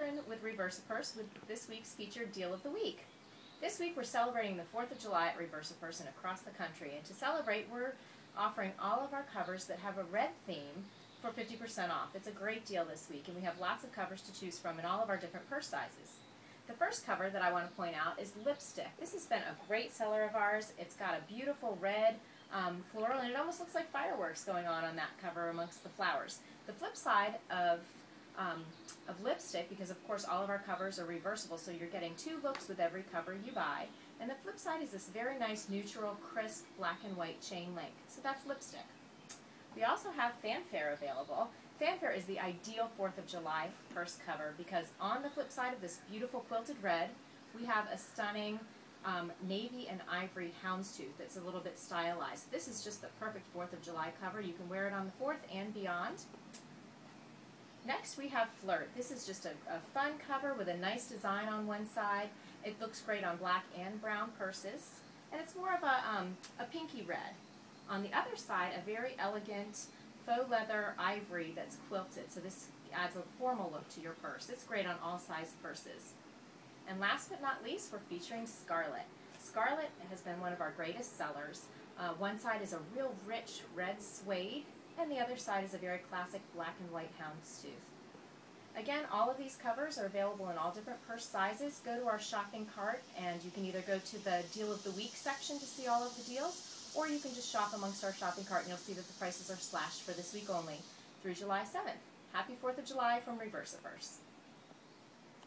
Catherine with Reverse-A-Purse with this week's featured deal of the week. This week we're celebrating the 4th of July at Reverse-A-Purse and across the country. And to celebrate, we're offering all of our covers that have a red theme for 50% off. It's a great deal this week, and we have lots of covers to choose from in all of our different purse sizes. The first cover that I want to point out is Lipstick. This has been a great seller of ours. It's got a beautiful red um, floral, and it almost looks like fireworks going on on that cover amongst the flowers. The flip side of um, of lipstick, because of course all of our covers are reversible, so you're getting two looks with every cover you buy. And the flip side is this very nice neutral, crisp, black and white chain link. So that's lipstick. We also have Fanfare available. Fanfare is the ideal 4th of July purse cover because on the flip side of this beautiful quilted red, we have a stunning um, navy and ivory houndstooth that's a little bit stylized. This is just the perfect 4th of July cover. You can wear it on the 4th and beyond. Next we have Flirt. This is just a, a, fun cover with a nice design on one side. It looks great on black and brown purses. And it's more of a, um, a pinky red. On the other side, a very elegant faux leather ivory that's quilted. So this adds a formal look to your purse. It's great on all size purses. And last but not least, we're featuring Scarlet. Scarlet has been one of our greatest sellers. Uh, one side is a real rich red suede and the other side is a very classic black and white houndstooth. Again, all of these covers are available in all different purse sizes. Go to our shopping cart and you can either go to the Deal of the Week section to see all of the deals, or you can just shop amongst our shopping cart and you'll see that the prices are slashed for this week only through July 7th. Happy 4th of July from Reverse-A-Purse.